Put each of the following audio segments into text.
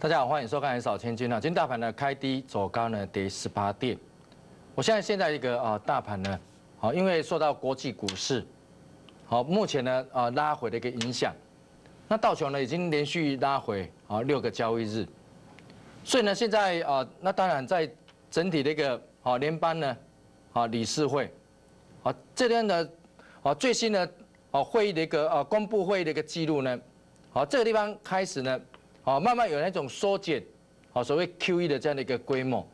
大家好，欢迎收看《少千金》啊。今天大盘呢开低走高呢，跌十八点。我现在现在一个啊大盘呢，好，因为受到国际股市好目前呢啊拉回的一个影响，那道琼呢已经连续拉回啊六个交易日，所以呢现在啊那当然在整体的一个啊联邦呢啊理事会啊这边的啊最新的啊会议的一个啊公布会议的一个记录呢，好这个地方开始呢。啊，慢慢有那种缩减，啊，所谓 QE 的这样的一个规模，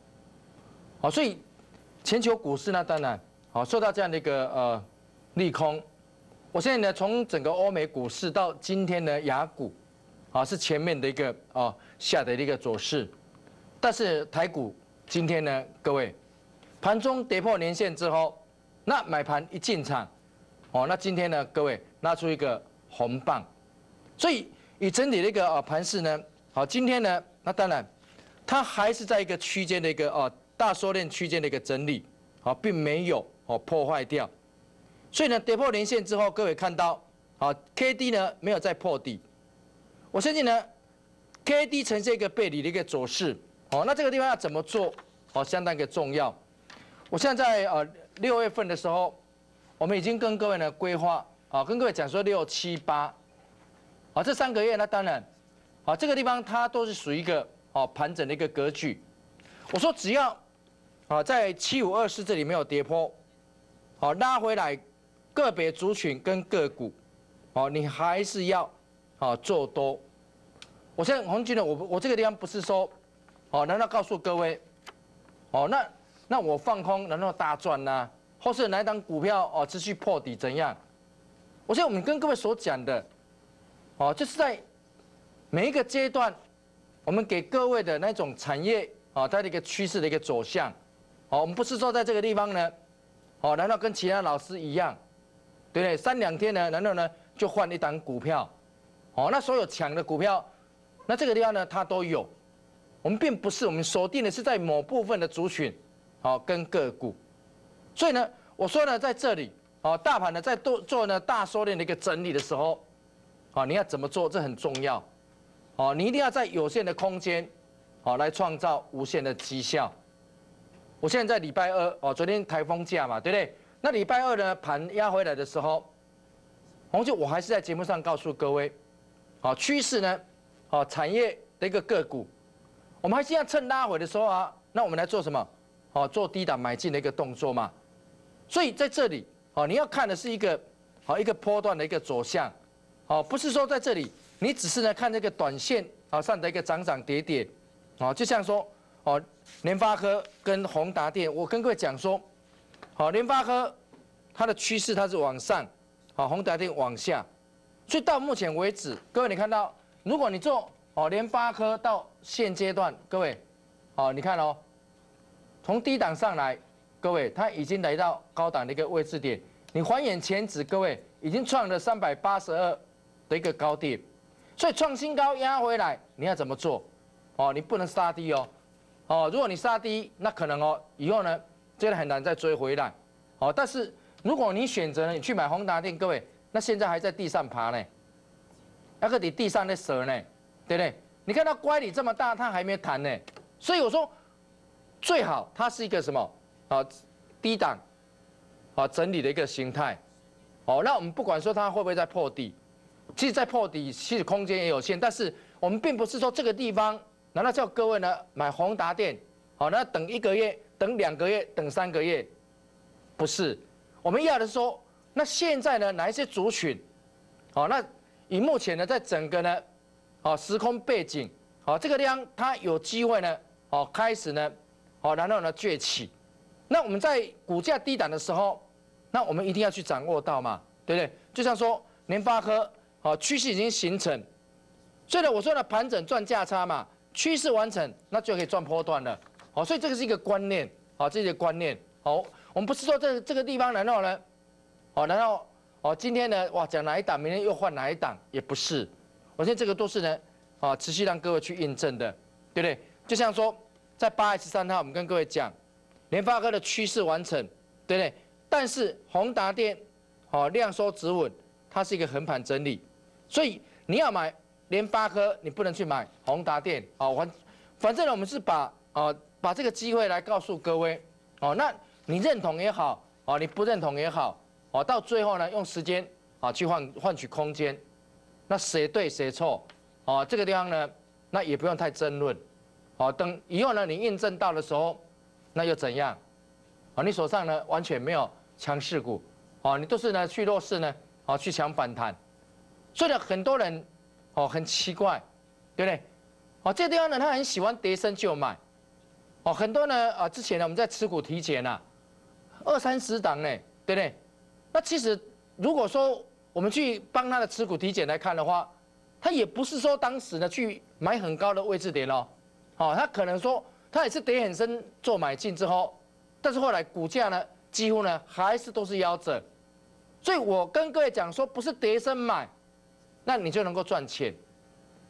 好，所以全球股市呢，当然好受到这样的一个呃利空。我现在呢，从整个欧美股市到今天的雅股，啊，是前面的一个啊下的一个走势，但是台股今天呢，各位盘中跌破年线之后，那买盘一进场，哦，那今天呢，各位拉出一个红棒，所以。以整体的一个啊盘势呢，好，今天呢，那当然，它还是在一个区间的一个啊大收量区间的一个整理，好，并没有哦破坏掉，所以呢，跌破连线之后，各位看到，好，K D 呢没有再破底，我相信呢，K D 呈现一个背离的一个走势，哦，那这个地方要怎么做，哦，相当一个重要。我现在在呃六月份的时候，我们已经跟各位呢规划，啊，跟各位讲说六七八。好，这三个月那当然，好这个地方它都是属于一个啊盘整的一个格局。我说只要啊在七五二四这里没有跌破，好拉回来个别族群跟个股，好你还是要好做多。我现在红军呢，我我这个地方不是说，哦难道告诉各位，哦那那我放空难道大赚呢？或是哪一档股票哦持续破底怎样？我现在我们跟各位所讲的。哦，就是在每一个阶段，我们给各位的那种产业啊，它的一个趋势的一个走向。哦，我们不是说在这个地方呢，哦，难道跟其他老师一样，对不对？三两天呢，难道呢就换一档股票？哦，那所有抢的股票，那这个地方呢，它都有。我们并不是，我们锁定的是在某部分的族群，哦，跟个股。所以呢，我说呢，在这里，哦，大盘呢在做做呢大收敛的一个整理的时候。啊，你要怎么做？这很重要。哦，你一定要在有限的空间，好来创造无限的绩效。我现在在礼拜二，哦，昨天台风假嘛，对不对？那礼拜二呢，盘压回来的时候，红就我还是在节目上告诉各位，好趋势呢，好产业的一个个股，我们还是要趁拉回的时候啊，那我们来做什么？好做低档买进的一个动作嘛。所以在这里，好你要看的是一个好一个波段的一个走向。哦，不是说在这里，你只是呢看这个短线啊上的一个涨涨跌跌，啊，就像说哦，联发科跟宏达电，我跟各位讲说，好，联发科它的趋势它是往上，好，宏达电往下，所以到目前为止，各位你看到，如果你做哦联发科到现阶段，各位，好，你看哦，从低档上来，各位它已经来到高档的一个位置点，你还眼前指，各位已经创了三百八十二。的一个高点，所以创新高压回来，你要怎么做？哦，你不能杀低哦，哦，如果你杀低，那可能哦，以后呢，真的很难再追回来。哦，但是如果你选择你去买宏达电，各位，那现在还在地上爬呢，那个你地上的蛇呢，对不对？你看它乖离这么大，它还没弹呢，所以我说最好它是一个什么？啊，低档，啊，整理的一个形态。哦，那我们不管说它会不会再破底。其实，在破底，其实空间也有限。但是，我们并不是说这个地方，难道叫各位呢买宏达电？好，那等一个月，等两个月，等三个月？不是，我们要的是说，那现在呢，哪一些族群？好，那以目前呢，在整个呢，好时空背景，好这个地方它有机会呢，好开始呢，好然后呢崛起。那我们在股价低档的时候，那我们一定要去掌握到嘛，对不对？就像说联发科。好，趋势已经形成，所以呢，我说呢盘整赚价差嘛，趋势完成，那就可以赚波段了。好，所以这个是一个观念，好，这些观念。好，我们不是说这这个地方，难道呢？哦，难道哦，今天呢，哇，讲哪一档，明天又换哪一档，也不是。我现在这个都是呢，啊，持续让各位去印证的，对不对？就像说，在八月十三号，我们跟各位讲，联发科的趋势完成，对不对？但是宏达电，好，量缩止稳。它是一个横盘整理，所以你要买联发科你不能去买宏达电，哦，反反正呢，我们是把啊把这个机会来告诉各位，哦，那你认同也好，哦，你不认同也好，哦，到最后呢，用时间啊去换换取空间，那谁对谁错，哦，这个地方呢，那也不用太争论，哦，等以后呢你验证到的时候，那又怎样？啊，你手上呢完全没有强势股，哦，你都是呢去弱势呢，哦去抢反弹，所以呢很多人哦很奇怪，对不对？哦，这个地方呢他很喜欢跌升就买，哦，很多呢啊之前呢我们在持股体检呐，二三十档呢，对不对？那其实如果说我们去帮他的持股体检来看的话，他也不是说当时呢去买很高的位置点哦，哦，他可能说他也是跌很深做买进之后。但是后来股价呢，几乎呢还是都是腰折，所以我跟各位讲说，不是跌升买，那你就能够赚钱。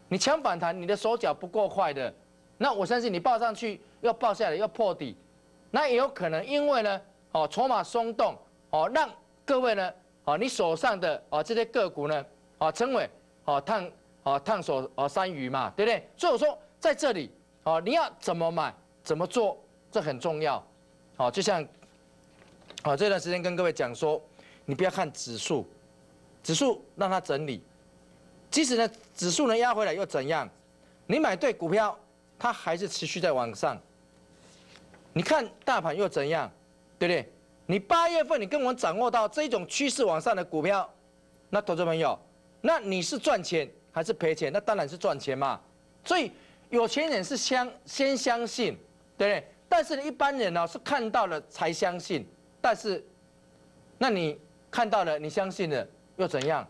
你抢反弹，你的手脚不够快的，那我相信你报上去要报下来要破底，那也有可能因为呢，哦筹码松动，哦让各位呢，哦你手上的哦这些个股呢，哦成为哦烫哦烫手哦山芋嘛，对不对？所以我说在这里，哦你要怎么买，怎么做，这很重要。哦，就像，哦这段时间跟各位讲说，你不要看指数，指数让它整理，即使呢指数呢压回来又怎样？你买对股票，它还是持续在往上。你看大盘又怎样？对不对？你八月份你跟我掌握到这种趋势往上的股票，那投资朋友，那你是赚钱还是赔钱？那当然是赚钱嘛。所以有钱人是相先相信，对不对？但是，一般人呢是看到了才相信，但是，那你看到了，你相信了又怎样？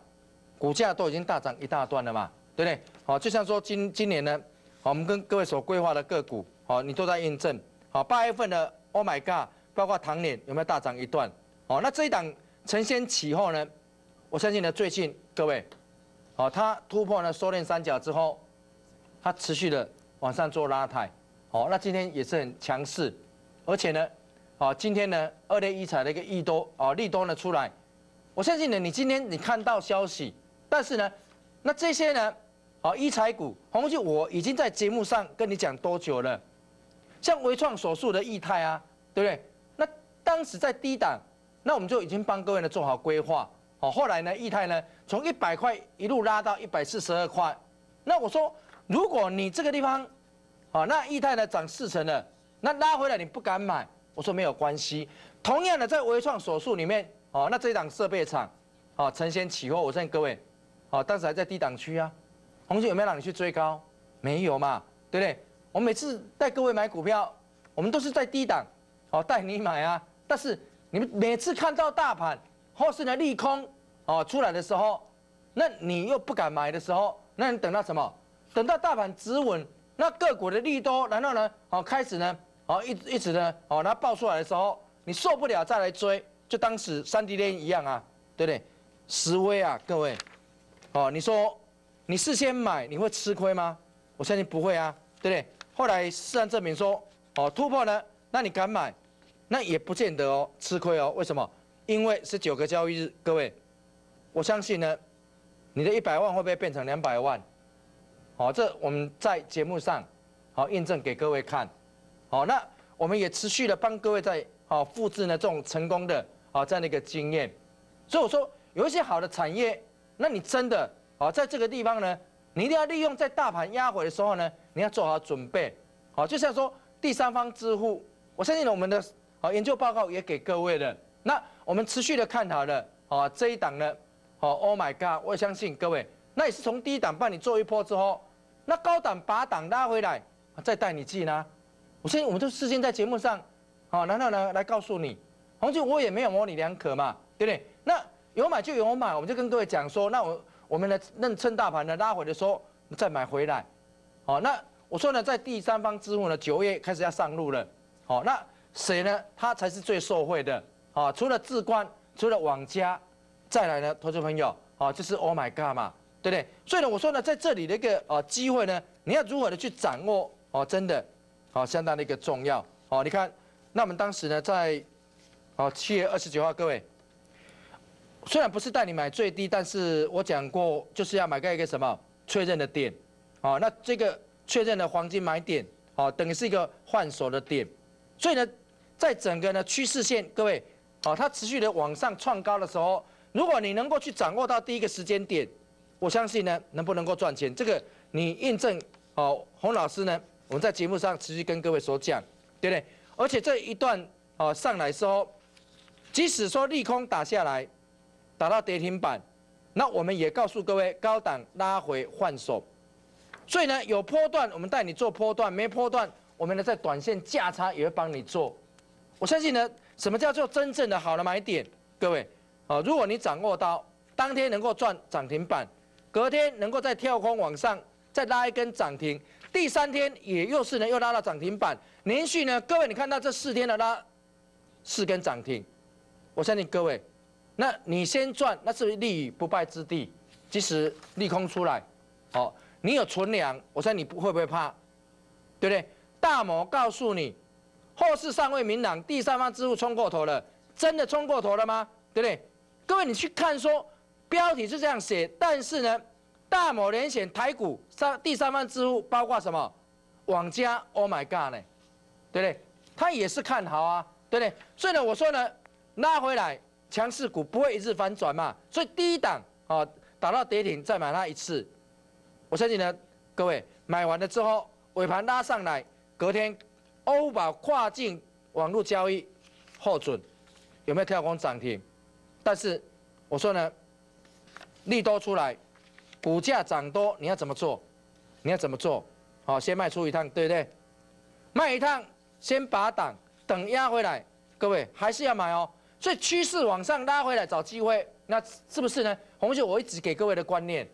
股价都已经大涨一大段了嘛，对不对？好，就像说今今年呢，我们跟各位所规划的个股，好，你都在印证。好，八月份的 Oh my God，包括唐年有没有大涨一段？好，那这一档承先启后呢，我相信呢，最近各位，好，它突破了收敛三角之后，它持续的往上做拉抬。好，那今天也是很强势，而且呢，好，今天呢，二类一彩的一个利多，啊，利多呢出来，我相信呢，你今天你看到消息，但是呢，那这些呢，啊，一彩股，红就我已经在节目上跟你讲多久了？像微创手术的易泰啊，对不对？那当时在低档，那我们就已经帮各位呢做好规划，好，后来呢，易泰呢从一百块一路拉到一百四十二块，那我说，如果你这个地方，好，那易泰呢涨四成了，那拉回来你不敢买，我说没有关系。同样的，在微创手术里面，哦，那这一档设备厂，哦，承先启后，我相信各位，哦，当时还在低档区啊，红星有没有让你去追高？没有嘛，对不对？我每次带各位买股票，我们都是在低档，哦，带你买啊。但是你们每次看到大盘或是呢利空，哦出来的时候，那你又不敢买的时候，那你等到什么？等到大盘止稳。那个股的利多，然后呢？好，开始呢？好，一一直呢？哦，它爆出来的时候，你受不了再来追，就当时三 D 链一样啊，对不对？实威啊，各位，哦，你说你事先买，你会吃亏吗？我相信不会啊，对不对？后来事实证明说，哦，突破呢，那你敢买，那也不见得哦，吃亏哦。为什么？因为是九个交易日，各位，我相信呢，你的一百万会不会变成两百万？好，这我们在节目上好验证给各位看。好，那我们也持续的帮各位在好复制呢这种成功的啊这样的一个经验。所以我说有一些好的产业，那你真的啊在这个地方呢，你一定要利用在大盘压回的时候呢，你要做好准备。好，就像说第三方支付，我相信我们的好研究报告也给各位的。那我们持续的看好了啊这一档呢，好，Oh my God，我相信各位，那也是从低档帮你做一波之后。那高档把档拉回来，再带你进呢？我相信我们都事先在节目上，好，然后呢来告诉你，红军我也没有模棱两可嘛，对不对？有买就有买，我们就跟各位讲说，那我我们呢，认趁大盘呢拉回的时候再买回来，好，那我说呢，在第三方支付呢九月开始要上路了，好，那谁呢？他才是最受惠的，好，除了智冠，除了网家，再来呢，投资朋友，好，就是 Oh my God 嘛。对不对？所以呢，我说呢，在这里的一个呃机会呢，你要如何的去掌握哦，真的，哦，相当的一个重要哦。你看，那我们当时呢，在哦七月二十九号，各位，虽然不是带你买最低，但是我讲过就是要买个一个什么确认的点，哦，那这个确认的黄金买点，哦，等于是一个换手的点，所以呢，在整个呢趋势线，各位，哦，它持续的往上创高的时候，如果你能够去掌握到第一个时间点，我相信呢，能不能够赚钱，这个你印证，哦，洪老师呢，我们在节目上持续跟各位所讲，对不对？而且这一段，哦，上来时候，即使说利空打下来，打到跌停板。那我们也告诉各位，高档拉回换手，所以呢，有波段我们带你做波段，没波段我们呢在短线价差也会帮你做。我相信呢，什么叫做真正的好的买点？各位，啊，如果你掌握到当天能够赚涨停板，隔天能够再跳空往上再拉一根涨停，第三天也又是呢又拉到涨停板，连续呢，各位你看到这四天的拉四根涨停，我相信各位。那你先赚，那是立于不败之地。即使利空出来，哦，你有存粮，我说你不会不会怕，对不对？大摩告诉你，后市尚未明朗，第三方支付冲过头了，真的冲过头了吗？对不对？各位你去看说，标题是这样写，但是呢，大摩连选台股三第三方支付包括什么？网加，Oh my God 呢？对不对？他也是看好啊，对不对？所以呢，我说呢，拉回来。强势股不会一日反转嘛，所以第一档啊打到跌停再买它一次，我相信呢，各位买完了之后尾盘拉上来，隔天欧宝跨境网络交易获准有没有跳空涨停？但是我说呢，利多出来，股价涨多，你要怎么做？你要怎么做？好，先卖出一趟，对不对？卖一趟，先拔档，等压回来，各位还是要买哦。所以趋势往上拉回来找机会，那是不是呢？红秀我一直给各位的观念，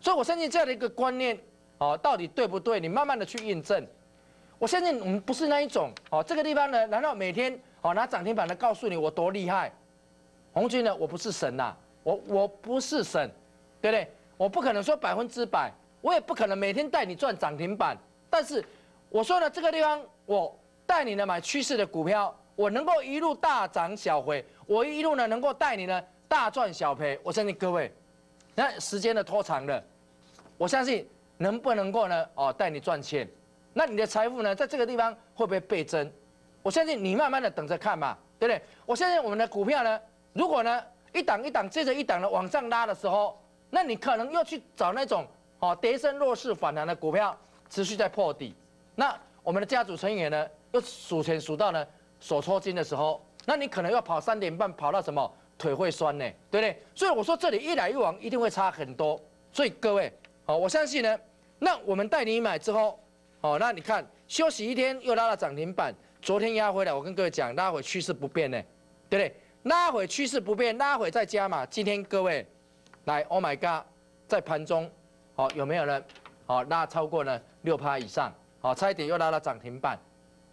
所以我相信这样的一个观念，哦，到底对不对？你慢慢的去印证。我相信我们不是那一种，哦，这个地方呢，难道每天哦拿涨停板来告诉你我多厉害？红军呢，我不是神呐，我我不是神，对不对？我不可能说百分之百，我也不可能每天带你赚涨停板。但是我说呢，这个地方我带你呢买趋势的股票。我能够一路大涨小回，我一路呢能够带你呢大赚小赔。我相信各位，那时间的拖长了，我相信能不能够呢哦带你赚钱？那你的财富呢在这个地方会不会倍增？我相信你慢慢的等着看嘛，对不对？我相信我们的股票呢，如果呢一档一档接着一档的往上拉的时候，那你可能又去找那种哦跌升弱势反弹的股票，持续在破底。那我们的家族成员呢又数钱数到呢？手抽筋的时候，那你可能要跑三点半，跑到什么腿会酸呢？对不对？所以我说这里一来一往一定会差很多。所以各位，哦，我相信呢，那我们带你买之后，哦，那你看休息一天又拉到涨停板，昨天压回来，我跟各位讲，拉回趋势不变呢，对不对？拉回趋势不变，拉回再加嘛。今天各位来，Oh my God，在盘中，好有没有人？好拉超过呢六趴以上，好差一点又拉到涨停板，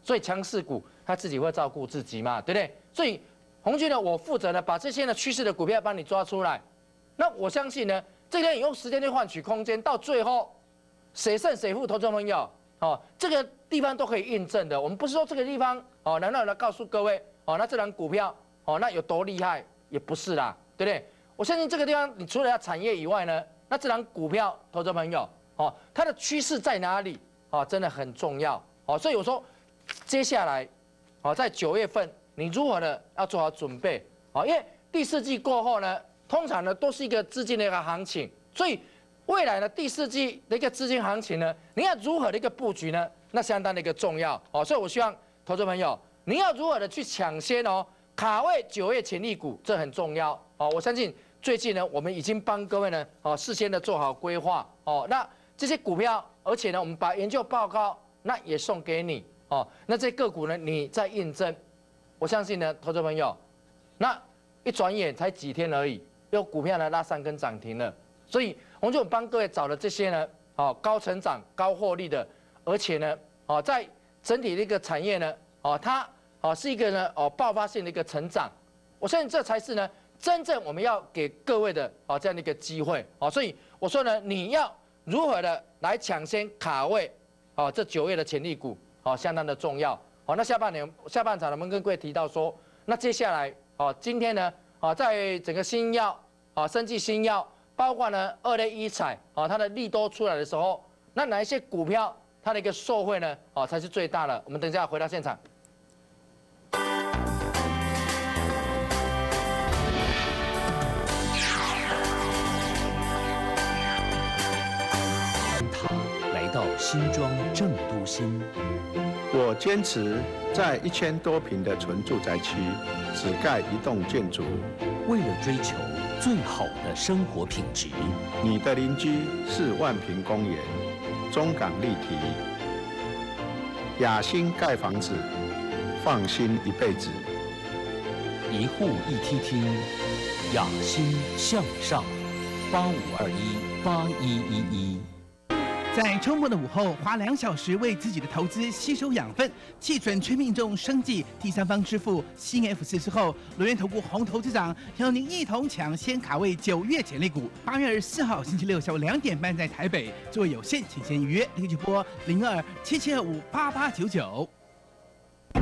所以强势股。他自己会照顾自己嘛，对不对？所以红军呢，我负责呢，把这些呢趋势的股票帮你抓出来。那我相信呢，这边你用时间去换取空间，到最后谁胜谁负，投资朋友哦，这个地方都可以印证的。我们不是说这个地方哦，难道来告诉各位哦，那这张股票哦，那有多厉害？也不是啦，对不对？我相信这个地方，你除了要产业以外呢，那这张股票，投资朋友哦，它的趋势在哪里？哦，真的很重要哦。所以我说，接下来。好，在九月份，你如何的要做好准备？好，因为第四季过后呢，通常呢都是一个资金的一个行情，所以未来呢第四季的一个资金行情呢，你要如何的一个布局呢？那相当的一个重要。哦，所以我希望投资朋友，你要如何的去抢先哦，卡位九月潜力股，这很重要。哦，我相信最近呢，我们已经帮各位呢，哦，事先的做好规划。哦，那这些股票，而且呢，我们把研究报告那也送给你。哦，那这个股呢？你在印证，我相信呢，投资朋友，那一转眼才几天而已，又股票呢拉三根涨停了，所以我就帮各位找了这些呢，哦，高成长、高获利的，而且呢，哦，在整体的一个产业呢，哦，它哦是一个呢，哦爆发性的一个成长，我相信这才是呢，真正我们要给各位的哦这样的一个机会，哦，所以我说呢，你要如何的来抢先卡位，哦，这九月的潜力股。哦，相当的重要。好，那下半年下半场，我们跟各位提到说，那接下来，哦，今天呢，哦，在整个新药，啊，生技新药包括呢二类一彩啊，它的利多出来的时候，那哪一些股票它的一个受惠呢？哦，才是最大的。我们等一下回到现场。新庄正都心，我坚持在一千多平的纯住宅区只盖一栋建筑，为了追求最好的生活品质。你的邻居是万平公园、中港立体、雅兴盖房子，放心一辈子。一户一梯厅，雅兴向上，八五二一八一一一。在周末的午后，花两小时为自己的投资吸收养分，气准催命中生计第三方支付新 F 四之后，轮源投顾红投资长邀您一同抢先卡位九月潜力股。八月二十四号星期六下午两点半在台北，座位有限，请先预约，立即拨零二七七二五八八九九。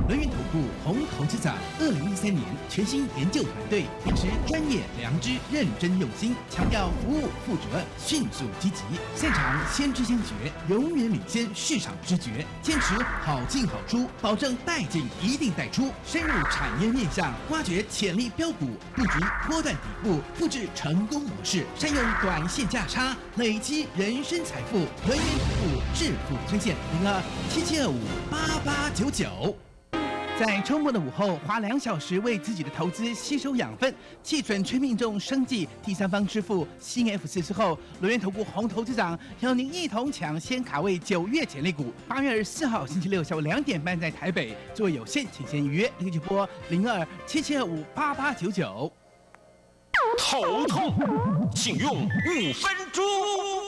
轮源投顾红投资长，二零一三年全新研究团队，秉持专业、良知、认真用心，强调服务负责、迅速积极，现场先知先觉，永远领先市场知觉，坚持好进好出，保证带进一定带出，深入产业面向，挖掘潜力标股，布局波段底部，复制成功模式，善用短线价差，累积人生财富。轮源投顾致富专线零二七七二五八八九九。在周末的午后，花两小时为自己的投资吸收养分，气准全命中生计第三方支付新 F 四之后，罗源投顾红投资长邀您一同抢先卡位九月潜力股。八月二十四号星期六下午两点半在台北，座位有限，请先预约，立即拨零二七七二五八八九九。头痛，请用五分钟。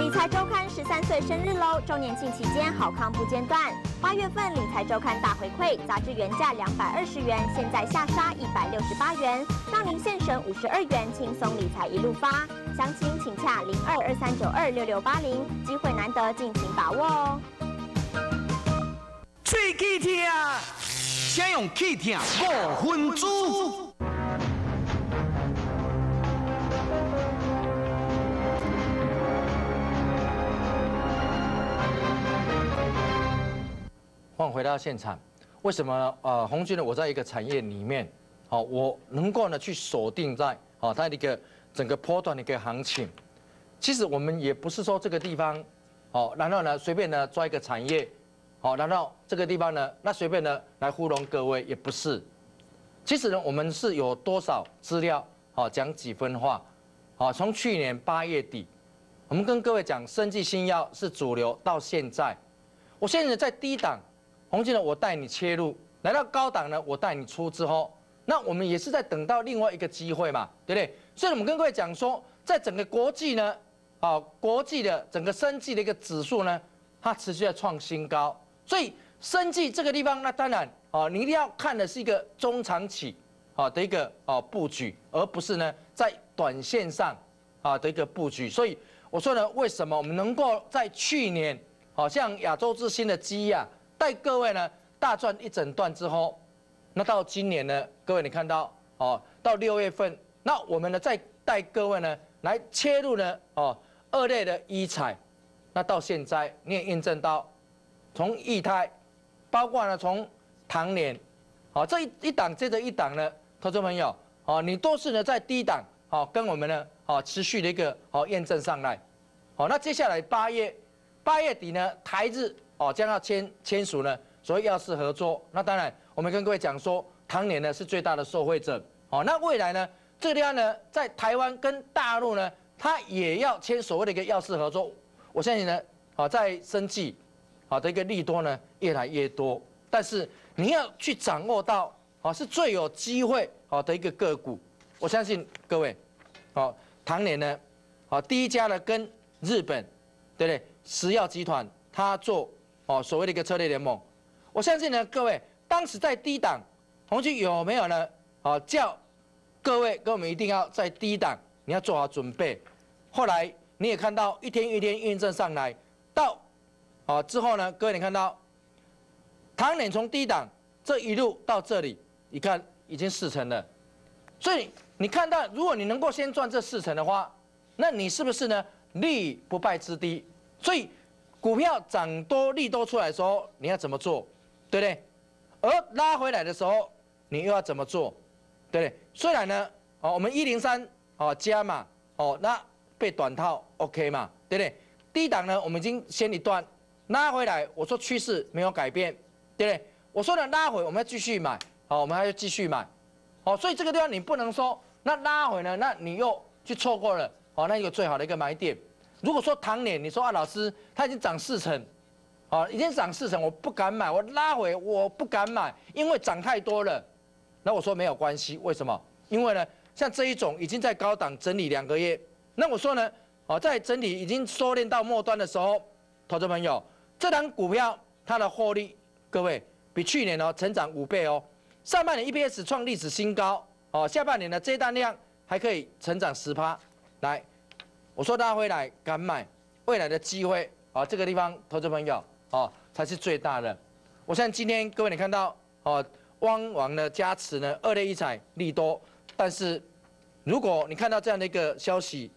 理财周刊十三岁生日喽！周年庆期间好康不间断。八月份理财周刊大回馈，杂志原价两百二十元，现在下杀一百六十八元，让您现省五十二元，轻松理财一路发。详情请洽零二二三九二六六八零，机会难得，尽情把握哦。喙齿痛，先用气痛五分钟。回到现场，为什么呃红军呢？我在一个产业里面，好，我能够呢去锁定在好它的一个整个波段的一个行情。其实我们也不是说这个地方，好，然后呢随便呢抓一个产业，好，然后这个地方呢那随便呢来糊弄各位，也不是。其实呢我们是有多少资料，好讲几分话，好，从去年八月底，我们跟各位讲生技新药是主流，到现在，我现在在低档。红金呢，我带你切入，来到高档呢，我带你出之后，那我们也是在等到另外一个机会嘛，对不对？所以，我们跟各位讲说，在整个国际呢，啊，国际的整个生计的一个指数呢，它持续在创新高。所以，生计这个地方，那当然，啊，你一定要看的是一个中长期，啊的一个啊布局，而不是呢在短线上啊的一个布局。所以，我说呢，为什么我们能够在去年，好像亚洲之星的基啊？带各位呢大赚一整段之后，那到今年呢，各位你看到哦，到六月份，那我们呢再带各位呢来切入呢哦二类的医材，那到现在你也验证到，从异胎，包括呢从唐年，好这一一档接着一档呢，投资朋友哦你都是呢在低档好跟我们呢好持续的一个好验证上来，好那接下来八月八月底呢台日。哦，将要签签署呢，所谓药事合作。那当然，我们跟各位讲说，唐年呢是最大的受惠者。哦，那未来呢，这个地方呢，在台湾跟大陆呢，它也要签所谓的一个药事合作。我相信呢，啊，在生计，好的一个利多呢，越来越多。但是你要去掌握到，啊，是最有机会好的一个个股。我相信各位，好，唐年呢，好，第一家呢跟日本，对不对？石药集团，它做。哦，所谓的一个策略联盟，我相信呢，各位当时在低档，红军有没有呢？哦，叫各位跟我们一定要在低档，你要做好准备。后来你也看到一天一天验证上来，到哦之后呢，各位你看到，唐脸从低档这一路到这里，你看已经四成了，所以你看到，如果你能够先赚这四成的话，那你是不是呢利不败之地？所以股票涨多利多出来的时候，你要怎么做，对不对？而拉回来的时候，你又要怎么做，对不对？虽然呢，哦，我们一零三哦加嘛，哦那被短套 OK 嘛，对不对？低档呢，我们已经先一段拉回来，我说趋势没有改变，对不对？我说呢拉回我们要继续买，好，我们还要继续买，好，所以这个地方你不能说那拉回呢，那你又去错过了，好，那一个最好的一个买点。如果说唐年，你说啊老师，它已经涨四成。啊，已经涨四成，我不敢买，我拉回我不敢买，因为涨太多了。那我说没有关系，为什么？因为呢，像这一种已经在高档整理两个月，那我说呢，哦，在整理已经收敛到末端的时候，投资朋友，这档股票它的获利，各位比去年哦成长五倍哦，上半年 EPS 创历史新高哦，下半年的这单量还可以成长十趴。来，我说大家回来敢买，未来的机会啊，这个地方投资朋友。啊，才是最大的。我相信今天各位你看到哦，汪王的加持呢，二类一彩利多。但是如果你看到这样的一个消息，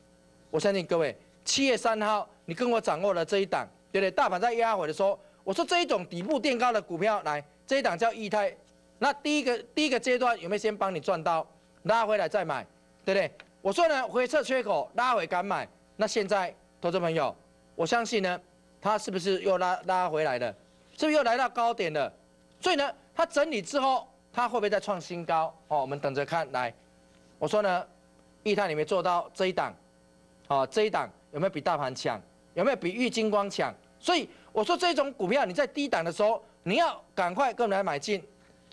我相信各位七月三号你跟我掌握了这一档，对不对？大盘在压回的时候，我说这一种底部垫高的股票，来这一档叫易泰。那第一个第一个阶段有没有先帮你赚到，拉回来再买，对不对？我说呢，回撤缺口拉回敢买。那现在投资朋友，我相信呢。它是不是又拉拉回来了？是不是又来到高点了？所以呢，它整理之后，它会不会再创新高？哦，我们等着看。来，我说呢，易泰里面做到这一档，哦，这一档有没有比大盘强？有没有比玉金光强？所以我说这种股票你在低档的时候，你要赶快跟我们来买进。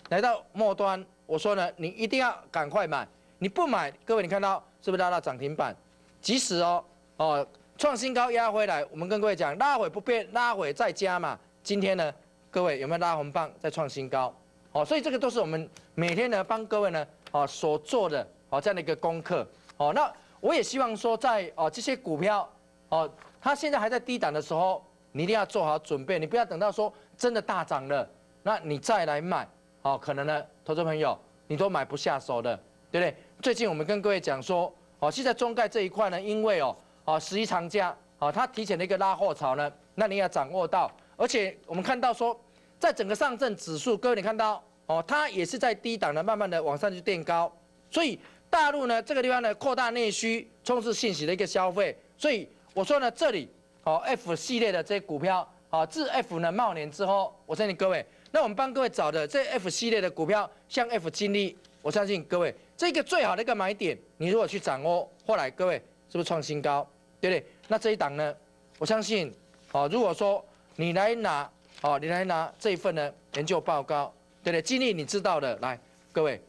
来到末端，我说呢，你一定要赶快买。你不买，各位你看到是不是拉到涨停板？即使哦，哦。创新高压回来，我们跟各位讲，拉回不变，拉回再加嘛。今天呢，各位有没有拉红棒再创新高？哦，所以这个都是我们每天呢帮各位呢哦所做的哦这样的一个功课。哦，那我也希望说，在哦这些股票哦，它现在还在低档的时候，你一定要做好准备，你不要等到说真的大涨了，那你再来买，哦，可能呢，投资朋友你都买不下手的，对不对？最近我们跟各位讲说，哦，现在中概这一块呢，因为哦。啊，十一长假，啊，它提前的一个拉货潮呢，那你要掌握到，而且我们看到说，在整个上证指数，各位你看到，哦，它也是在低档的，慢慢的往上去垫高，所以大陆呢这个地方呢扩大内需，充斥信息的一个消费，所以我说呢这里，哦，F 系列的这些股票，啊，自 F 呢茂年之后，我相信各位，那我们帮各位找的这 F 系列的股票，像 F 金利，我相信各位这个最好的一个买点，你如果去掌握，后来各位。是不是创新高，对不对？那这一档呢？我相信，哦，如果说你来拿，哦，你来拿这一份呢研究报告，对不对？经历你知道的，来，各位，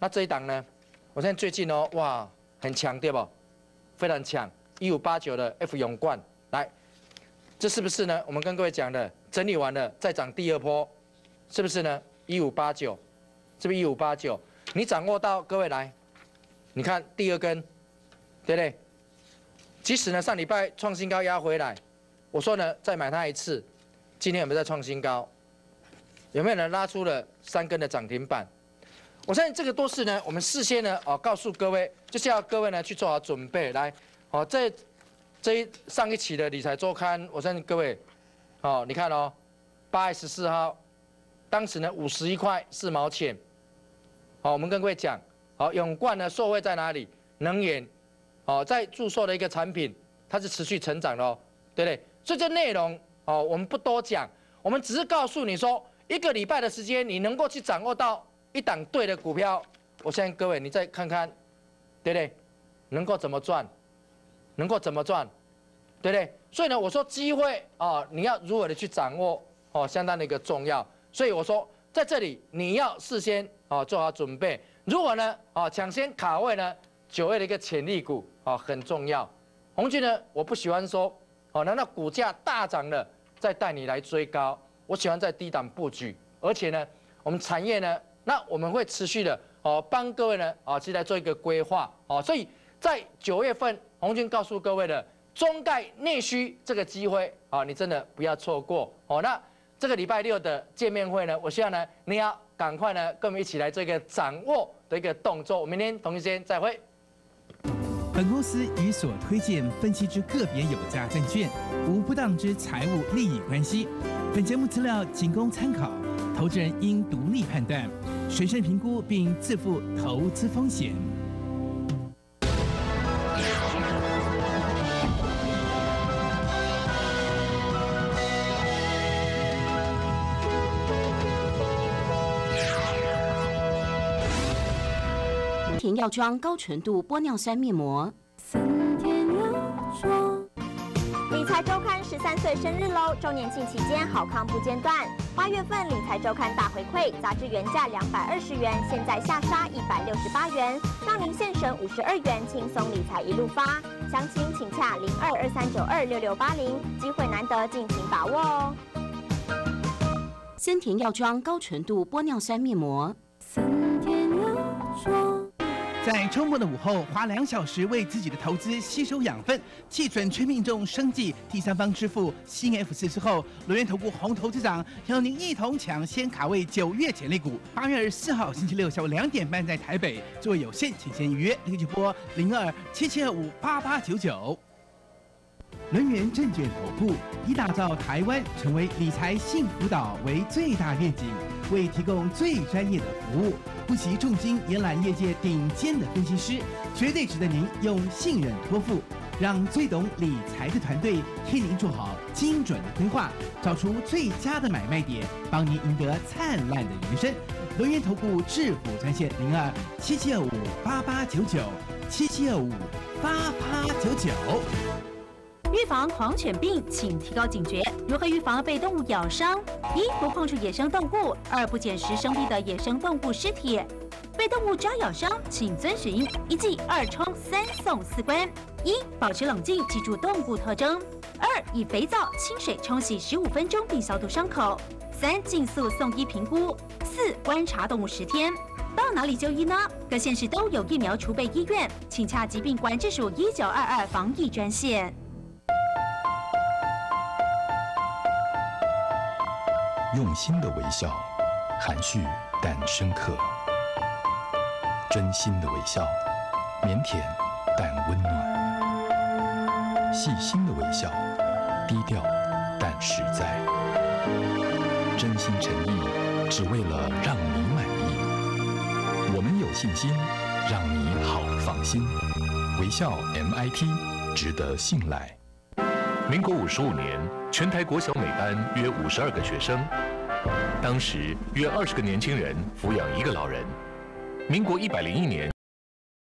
那这一档呢？我现在最近哦，哇，很强，对不？非常强，一五八九的 F 永冠，来，这是不是呢？我们跟各位讲的，整理完了再涨第二波，是不是呢？一五八九，是不是一五八九？你掌握到，各位来，你看第二根，对不对？即使呢上礼拜创新高压回来，我说呢再买它一次，今天有没有再创新高？有没有人拉出了三根的涨停板？我相信这个都是呢我们事先呢哦告诉各位，就是要各位呢去做好准备来。哦，这这一上一期的理财周刊，我相信各位，哦你看哦，八月十四号，当时呢五十一块四毛钱。好，我们跟各位讲，好永冠呢受惠在哪里？能源。哦，在注售的一个产品，它是持续成长的哦，对不对？所以这内容哦，我们不多讲，我们只是告诉你说，一个礼拜的时间，你能够去掌握到一档对的股票，我相信各位，你再看看，对不对？能够怎么赚？能够怎么赚？对不对？所以呢，我说机会啊，你要如何的去掌握哦，相当的一个重要。所以我说，在这里你要事先啊做好准备，如果呢啊抢先卡位呢？九月的一个潜力股啊很重要，红军呢我不喜欢说哦，难道股价大涨了再带你来追高？我喜欢在低档布局，而且呢，我们产业呢，那我们会持续的哦帮各位呢啊去来做一个规划哦，所以在九月份红军告诉各位的中概内需这个机会啊，你真的不要错过哦。那这个礼拜六的见面会呢，我希望呢你要赶快呢跟我们一起来做一个掌握的一个动作。我明天同一时间再会。本公司与所推荐分析之个别有价证券无不当之财务利益关系。本节目资料仅供参考，投资人应独立判断、审慎评估并自负投资风险。田药妆高纯度玻尿酸面膜。理财周刊十三岁生日喽！周年庆期间好康不间断。八月份理财周刊大回馈，杂志原价两百二十元，现在下杀一百六十八元，让您现省五十二元，轻松理财一路发。详情请洽零二二三九二六六八零，机会难得，尽情把握哦。森田药妆高纯度玻尿酸面膜。在周末的午后，花两小时为自己的投资吸收养分，气准全命中生计第三方支付新 F 四之后，轮源投顾红投资长邀您一同抢先卡位九月潜力股。八月二十四号星期六下午两点半在台北，座位有限，请先预约。立即拨零二七七二五八八九九。轮源证券投顾以打造台湾成为理财幸福岛为最大愿景，为提供最专业的服务，不惜重金延揽业界顶尖的分析师，绝对值得您用信任托付，让最懂理财的团队替您做好精准的规划，找出最佳的买卖点，帮您赢得灿烂的人生。轮源投顾致富专线零二七七二五八八九九七七二五八八九九。预防狂犬病，请提高警觉。如何预防被动物咬伤？一不碰触野生动物；二不捡拾生病的野生动物尸体。被动物抓咬伤，请遵循一记二冲三送四关：一保持冷静，记住动物特征；二以肥皂、清水冲洗十五分钟并消毒伤口；三尽速送医评估；四观察动物十天。到哪里就医呢？各县市都有疫苗储备医院，请洽疾病管制署一九二二防疫专线。用心的微笑，含蓄但深刻；真心的微笑，腼腆但温暖；细心的微笑，低调但实在；真心诚意，只为了让你满意。我们有信心，让你好放心。微笑 MIT，值得信赖。民国五十五年，全台国小每班约五十二个学生，当时约二十个年轻人抚养一个老人。民国一百零一年。